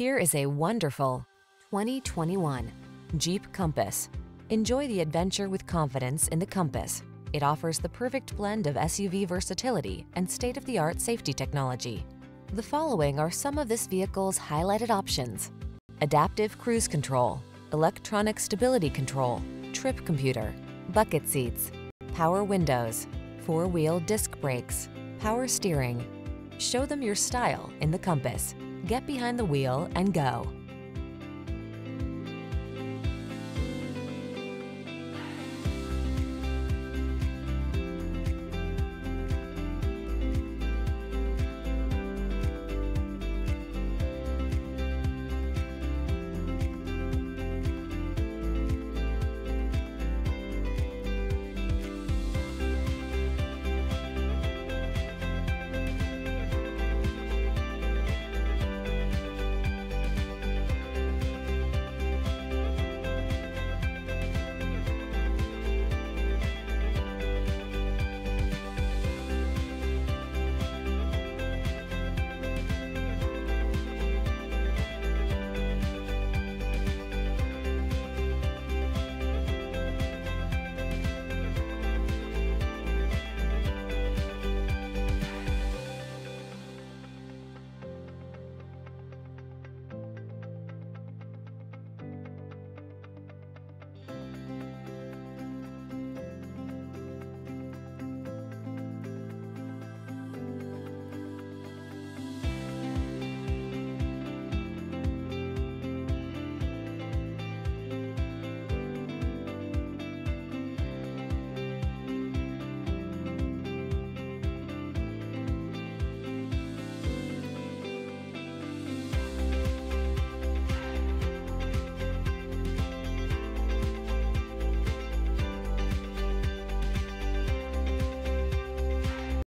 Here is a wonderful 2021 Jeep Compass. Enjoy the adventure with confidence in the Compass. It offers the perfect blend of SUV versatility and state-of-the-art safety technology. The following are some of this vehicle's highlighted options. Adaptive cruise control, electronic stability control, trip computer, bucket seats, power windows, four-wheel disc brakes, power steering. Show them your style in the Compass. Get behind the wheel and go.